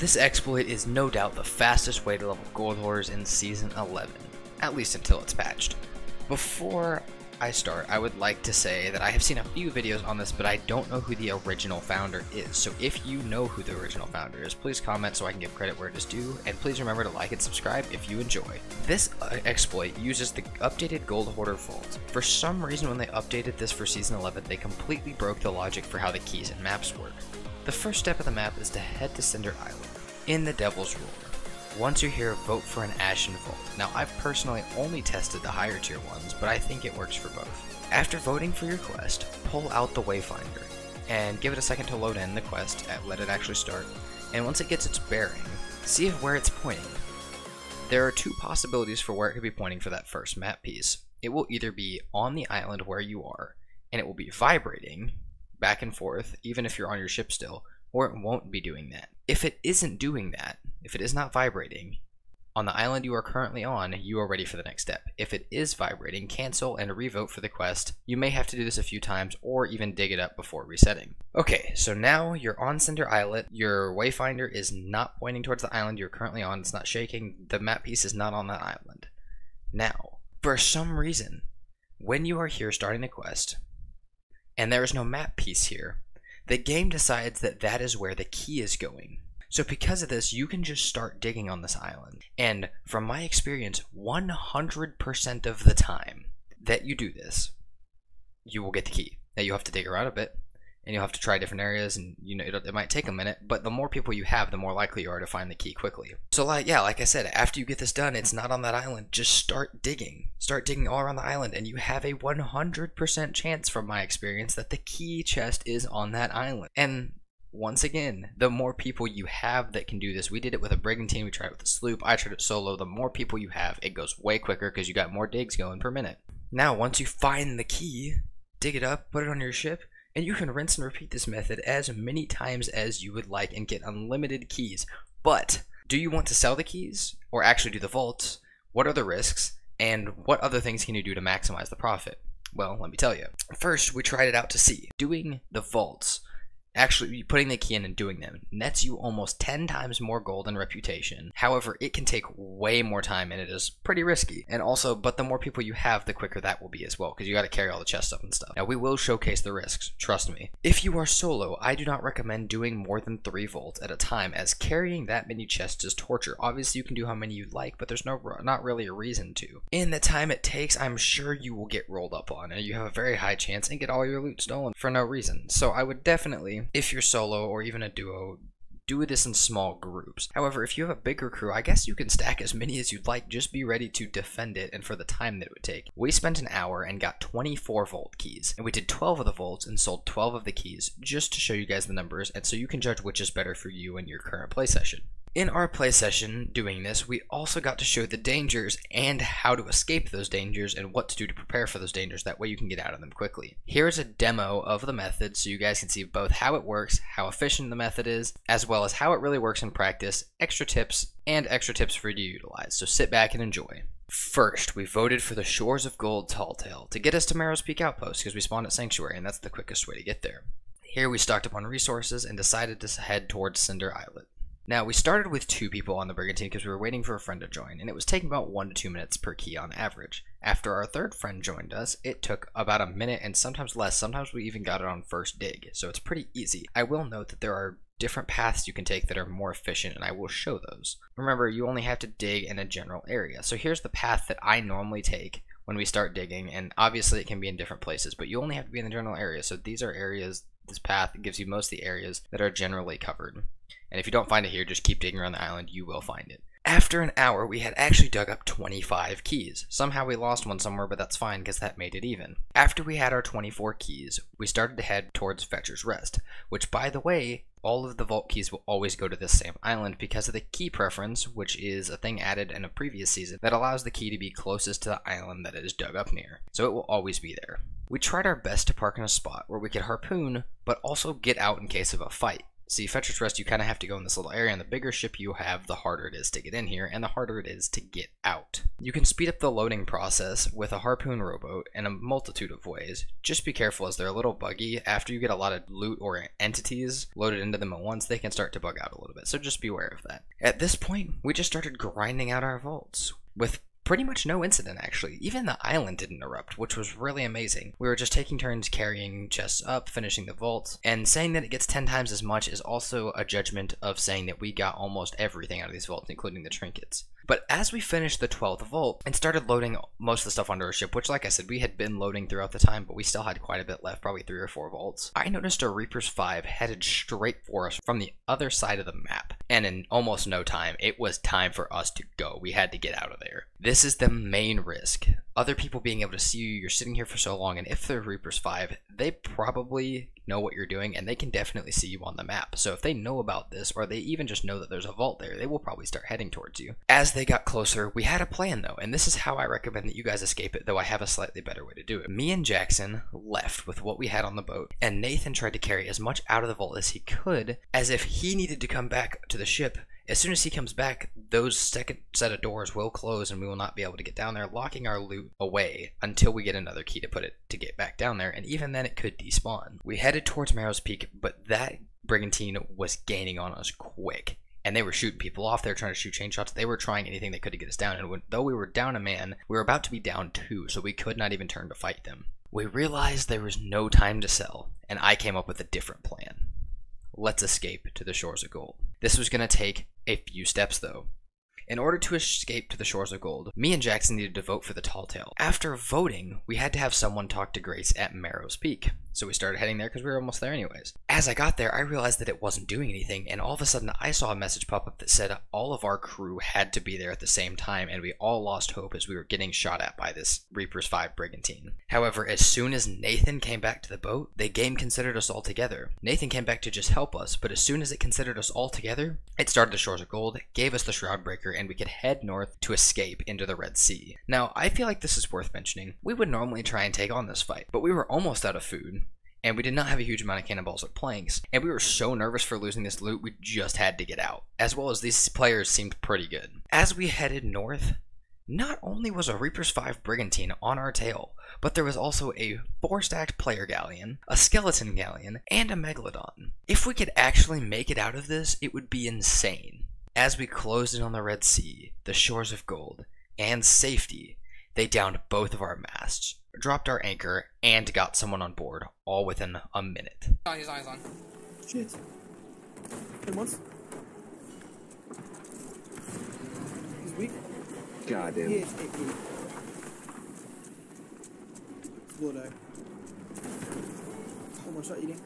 This exploit is no doubt the fastest way to level gold hoarders in Season 11, at least until it's patched. Before I start, I would like to say that I have seen a few videos on this, but I don't know who the original founder is. So if you know who the original founder is, please comment so I can give credit where it is due, and please remember to like and subscribe if you enjoy. This uh, exploit uses the updated Gold Hoarder Vault. For some reason, when they updated this for Season 11, they completely broke the logic for how the keys and maps work. The first step of the map is to head to Cinder Island, in the Devil's Roar. Once you're here, vote for an Ashen Vault. Now, I've personally only tested the higher tier ones, but I think it works for both. After voting for your quest, pull out the Wayfinder, and give it a second to load in the quest, and let it actually start, and once it gets its bearing, see where it's pointing. There are two possibilities for where it could be pointing for that first map piece. It will either be on the island where you are, and it will be vibrating back and forth, even if you're on your ship still, or it won't be doing that. If it isn't doing that, if it is not vibrating, on the island you are currently on, you are ready for the next step. If it is vibrating, cancel and revote for the quest. You may have to do this a few times or even dig it up before resetting. Okay, so now you're on Cinder Islet. Your wayfinder is not pointing towards the island you're currently on. It's not shaking. The map piece is not on that island. Now, for some reason, when you are here starting the quest, and there is no map piece here, the game decides that that is where the key is going. So because of this, you can just start digging on this island. And from my experience, 100% of the time that you do this, you will get the key. Now you have to dig around a bit, and you'll have to try different areas and you know it, might take a minute but the more people you have the more likely you are to find the key quickly so like yeah like i said after you get this done it's not on that island just start digging start digging all around the island and you have a 100% chance from my experience that the key chest is on that island and once again, the more people you have that can do this, we did it with a brigantine, we tried it with a sloop, I tried it solo. The more people you have, it goes way quicker because you got more digs going per minute. Now, once you find the key, dig it up, put it on your ship, and you can rinse and repeat this method as many times as you would like and get unlimited keys. But do you want to sell the keys or actually do the vaults? What are the risks? And what other things can you do to maximize the profit? Well, let me tell you. First, we tried it out to see. Doing the vaults actually putting the key in and doing them nets you almost 10 times more gold and reputation. However it can take way more time and it is pretty risky. And also but the more people you have the quicker that will be as well because you got to carry all the chest up and stuff. Now we will showcase the risks trust me. If you are solo i do not recommend doing more than three vaults at a time as carrying that many chests is torture. Obviously you can do how many you like but there's no not really a reason to. In the time it takes i'm sure you will get rolled up on and you have a very high chance and get all your loot stolen for no reason. So i would definitely if you're solo or even a duo, do this in small groups. However, if you have a bigger crew, I guess you can stack as many as you'd like, just be ready to defend it and for the time that it would take. We spent an hour and got 24 vault keys, and we did 12 of the vaults and sold 12 of the keys just to show you guys the numbers and so you can judge which is better for you in your current play session. In our play session doing this, we also got to show the dangers and how to escape those dangers and what to do to prepare for those dangers. That way you can get out of them quickly. Here is a demo of the method so you guys can see both how it works, how efficient the method is, as well as how it really works in practice, extra tips, and extra tips for you to utilize. So sit back and enjoy. First, we voted for the Shores of Gold Tall Tale to get us to Marrow's Peak Outpost because we spawned at Sanctuary and that's the quickest way to get there. Here we stocked up on resources and decided to head towards Cinder Islet. Now, we started with two people on the Brigantine because we were waiting for a friend to join, and it was taking about one to two minutes per key on average. After our third friend joined us, it took about a minute and sometimes less. Sometimes we even got it on first dig, so it's pretty easy. I will note that there are different paths you can take that are more efficient, and I will show those. Remember, you only have to dig in a general area. So here's the path that I normally take when we start digging, and obviously it can be in different places, but you only have to be in the general area. So these are areas, this path gives you most of the areas that are generally covered. And if you don't find it here, just keep digging around the island, you will find it. After an hour, we had actually dug up 25 keys. Somehow we lost one somewhere, but that's fine because that made it even. After we had our 24 keys, we started to head towards Fetcher's Rest, which by the way, all of the vault keys will always go to this same island because of the key preference, which is a thing added in a previous season that allows the key to be closest to the island that it is dug up near. So it will always be there. We tried our best to park in a spot where we could harpoon, but also get out in case of a fight. See, Fetcher's Rest, you kind of have to go in this little area, and the bigger ship you have, the harder it is to get in here, and the harder it is to get out. You can speed up the loading process with a harpoon rowboat in a multitude of ways. Just be careful as they're a little buggy. After you get a lot of loot or entities loaded into them at once, they can start to bug out a little bit, so just beware of that. At this point, we just started grinding out our vaults with pretty much no incident actually. Even the island didn't erupt, which was really amazing. We were just taking turns carrying chests up, finishing the vault, and saying that it gets 10 times as much is also a judgment of saying that we got almost everything out of these vaults, including the trinkets. But as we finished the 12th vault and started loading most of the stuff onto our ship, which like I said, we had been loading throughout the time, but we still had quite a bit left, probably three or four vaults, I noticed a Reaper's 5 headed straight for us from the other side of the map. And in almost no time, it was time for us to go. We had to get out of there. This is the main risk other people being able to see you, you're sitting here for so long, and if they're Reapers 5, they probably know what you're doing and they can definitely see you on the map. So if they know about this, or they even just know that there's a vault there, they will probably start heading towards you. As they got closer, we had a plan though, and this is how I recommend that you guys escape it, though I have a slightly better way to do it. Me and Jackson left with what we had on the boat, and Nathan tried to carry as much out of the vault as he could, as if he needed to come back to the ship as soon as he comes back, those second set of doors will close and we will not be able to get down there, locking our loot away until we get another key to put it to get back down there, and even then it could despawn. We headed towards Marrow's Peak, but that brigantine was gaining on us quick. And they were shooting people off. They were trying to shoot chain shots. They were trying anything they could to get us down. And when, though we were down a man, we were about to be down two, so we could not even turn to fight them. We realized there was no time to sell, and I came up with a different plan. Let's escape to the shores of gold. This was going to take a few steps though. In order to escape to the shores of gold, me and Jackson needed to vote for the Tall Tale. After voting, we had to have someone talk to Grace at Marrow's Peak. So we started heading there because we were almost there anyways. As I got there, I realized that it wasn't doing anything, and all of a sudden I saw a message pop up that said all of our crew had to be there at the same time, and we all lost hope as we were getting shot at by this Reaper's 5 brigantine. However, as soon as Nathan came back to the boat, the game considered us all together. Nathan came back to just help us, but as soon as it considered us all together, it started the Shores of Gold, gave us the Shroud Breaker, and we could head north to escape into the Red Sea. Now, I feel like this is worth mentioning. We would normally try and take on this fight, but we were almost out of food and we did not have a huge amount of cannonballs or planks, and we were so nervous for losing this loot we just had to get out, as well as these players seemed pretty good. As we headed north, not only was a Reaper's 5 Brigantine on our tail, but there was also a 4-stacked player galleon, a skeleton galleon, and a megalodon. If we could actually make it out of this, it would be insane. As we closed in on the Red Sea, the shores of gold, and safety, they downed both of our masts, dropped our anchor, and got someone on board, all within a minute. He's on, he's on, he's on. Shit. Hit once. He's weak. God He damn. is 8 feet. Blow die. One more shot eating.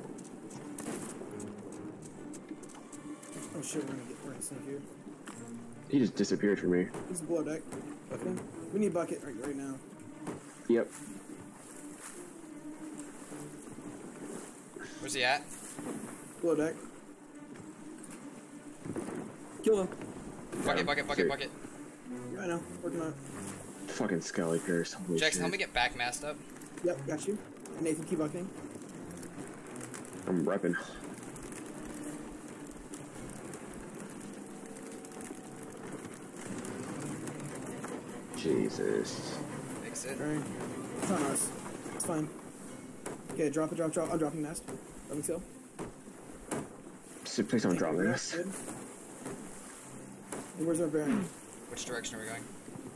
Oh shit, we're gonna get we're gonna sink here. He just disappeared from me. He's below deck. Bucket him. We need bucket right right now. Yep. Where's he at? Below deck. Kill him. Bucket, bucket, bucket, Sure. bucket. Right now. Working on it. Fucking Skelly Pierce. Holy Jackson, shit. help me get back masked up. Yep, got you. Nathan, keep bucketing. I'm repping. Jesus. Fix it. Alright. It's on us. It's fine. Okay, drop it, drop, drop. I'm dropping mast. Let me go. Just please don't drop this. Where's our bearing? Which direction are we going?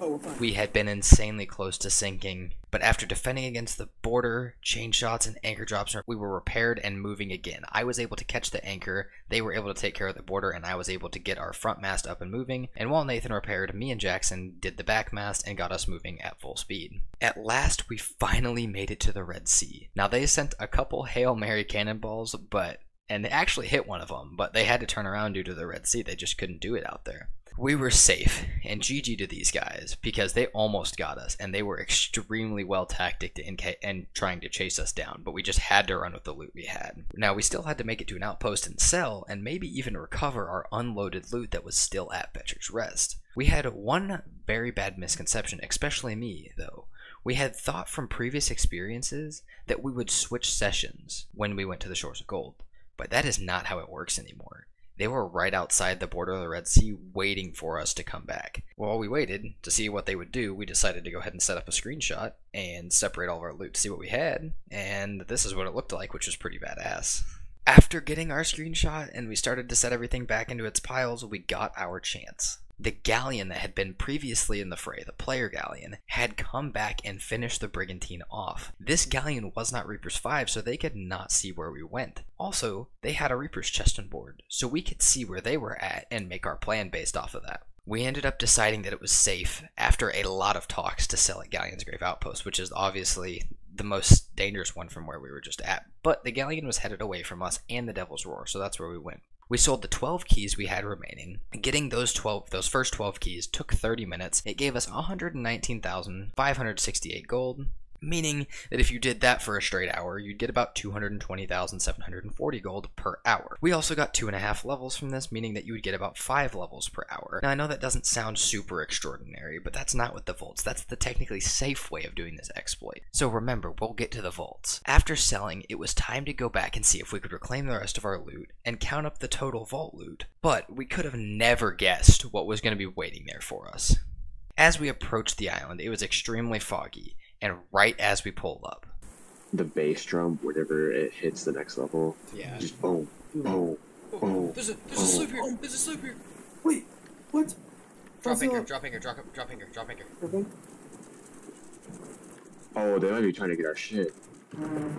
Oh, we're fine. We had been insanely close to sinking, but after defending against the boarder, chain shots, and anchor drops, we were repaired and moving again. I was able to catch the anchor, they were able to take care of the boarder, and I was able to get our front mast up and moving. And while Nathan repaired, me and Jackson did the back mast and got us moving at full speed. At last, we finally made it to the Red Sea. Now, they sent a couple Hail Mary cannonballs, but and they actually hit one of them, but they had to turn around due to the Red Sea. They just couldn't do it out there. We were safe, and GG to these guys because they almost got us, and they were extremely well tacticked in, ca- in trying to chase us down. But we just had to run with the loot we had. Now we still had to make it to an outpost and sell, and maybe even recover our unloaded loot that was still at Fetcher's Rest. We had one very bad misconception, especially me though. We had thought from previous experiences that we would switch sessions when we went to the Shores of Gold. But that is not how it works anymore. They were right outside the border of the Red Sea waiting for us to come back. While we waited to see what they would do, we decided to go ahead and set up a screenshot and separate all of our loot to see what we had, and this is what it looked like, which was pretty badass. After getting our screenshot and we started to set everything back into its piles, we got our chance. The galleon that had been previously in the fray, the player galleon, had come back and finished the brigantine off. This galleon was not Reaper's 5, so they could not see where we went. Also, they had a Reaper's chest on board, so we could see where they were at and make our plan based off of that. We ended up deciding that it was safe after a lot of talks to sell at Galleon's Grave Outpost, which is obviously the most dangerous one from where we were just at. But the galleon was headed away from us and the Devil's Roar, so that's where we went. We sold the 12 keys we had remaining. Getting those 12 those first 12 keys took 30 minutes. It gave us 119,568 gold, meaning that if you did that for a straight hour, you'd get about 220,740 gold per hour. We also got two and a half levels from this, meaning that you would get about five levels per hour. Now, I know that doesn't sound super extraordinary, but that's not what the vaults. That's the technically safe way of doing this exploit. So remember, we'll get to the vaults. After selling, it was time to go back and see if we could reclaim the rest of our loot and count up the total vault loot. But we could have never guessed what was going to be waiting there for us. As we approached the island, it was extremely foggy, and right as we pull up, The bass drum, whenever it hits the next level, Yeah. just boom, boom, Oh, boom. there's a there's a sloop here. There's a sloop here. Wait, what? Drop How's anchor. it- Drop anchor. Drop anchor, drop anchor. Drop anchor. Okay. Oh, they might be trying to get our shit. Mm,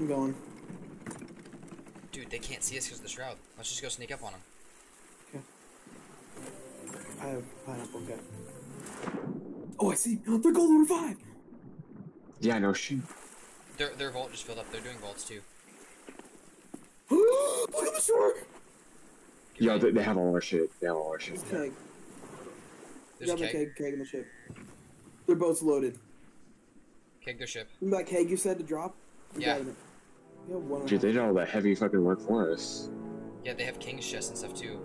I'm going. Dude, they can't see us because of the shroud. Let's just go sneak up on them. Okay. I have pineapple. Okay. Oh, I see. They're gold number five. Yeah, no shit. Their their vault just filled up. They're doing vaults too. Look at the shark. Yo, they, they have all our shit. They have all our shit. It's keg. There's a Grab the keg. keg, keg in the ship. They're both loaded. Keg their ship. Remember that keg you said to drop? You Yeah. got it. You have one and a Dude, they did all that heavy fucking work for us. Yeah, they have king's chest and stuff too.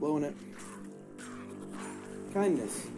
Blowing it. Kindness.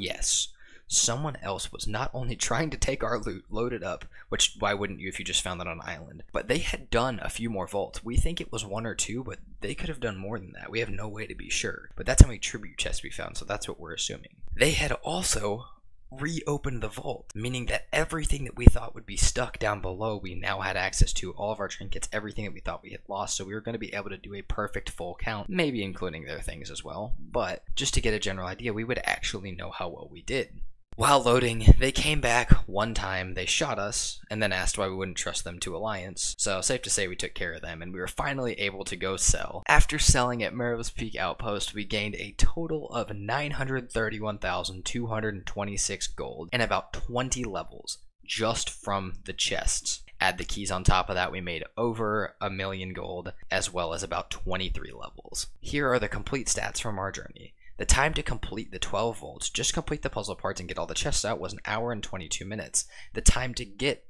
Yes, someone else was not only trying to take our loot, load it up, which why wouldn't you if you just found it on an island, but they had done a few more vaults. We think it was one or two, but they could have done more than that. We have no way to be sure. But that's how many tribute chests we found, so that's what we're assuming. They had also reopened the vault, meaning that everything that we thought would be stuck down below, we now had access to. All of our trinkets, everything that we thought we had lost, so we were going to be able to do a perfect full count, maybe including their things as well. But just to get a general idea, we would actually know how well we did. While loading, they came back one time, they shot us, and then asked why we wouldn't trust them to Alliance. So, safe to say we took care of them, and we were finally able to go sell. After selling at Marrow's Peak Outpost, we gained a total of 931,226 gold and about 20 levels just from the chests. Add the keys on top of that, we made over a million gold, as well as about 23 levels. Here are the complete stats from our journey. The time to complete the 12 vaults, just complete the puzzle parts and get all the chests out, was an hour and 22 minutes. The time to get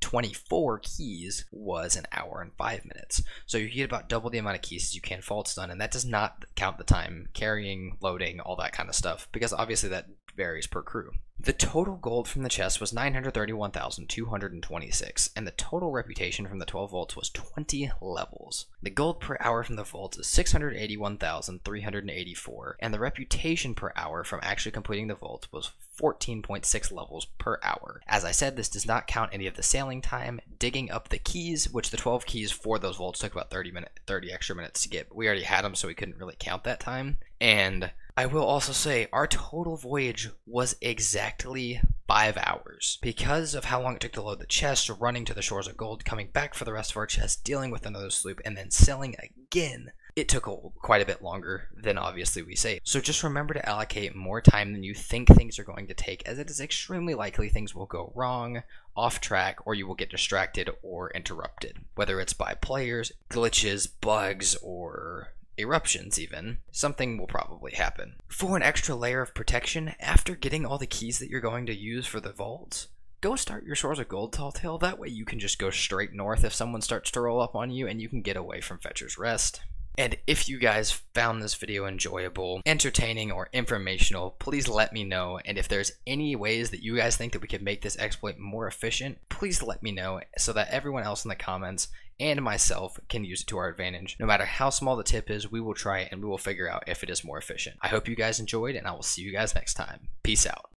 24 keys was an hour and 5 minutes. So you get about double the amount of keys as you can faults done, and that does not count the time carrying, loading, all that kind of stuff, because obviously that varies per crew. The total gold from the chest was 931,226, and the total reputation from the 12 vaults was 20 levels. The gold per hour from the vault is 681,384, and the reputation per hour from actually completing the vault was 14.6 levels per hour. As I said, this does not count any of the sailing time, digging up the keys, which the 12 keys for those vaults took about 30 minute 30 extra minutes to get. But we already had them, so we couldn't really count that time. And I will also say our total voyage was exactly five hours. Because of how long it took to load the chest, running to the shores of gold, coming back for the rest of our chest, dealing with another sloop, and then sailing again. It took a, quite a bit longer than obviously we say. So just remember to allocate more time than you think things are going to take, as it is extremely likely things will go wrong, off track, or you will get distracted or interrupted. Whether it's by players, glitches, bugs, or eruptions even, something will probably happen. For an extra layer of protection, after getting all the keys that you're going to use for the vault, go start your Shores of Gold Tall Tale. That way you can just go straight north if someone starts to roll up on you and you can get away from Fetcher's Rest. And if you guys found this video enjoyable, entertaining, or informational, please let me know. And if there's any ways that you guys think that we could make this exploit more efficient, please let me know so that everyone else in the comments and myself can use it to our advantage. No matter how small the tip is, we will try it and we will figure out if it is more efficient. I hope you guys enjoyed, and I will see you guys next time. Peace out.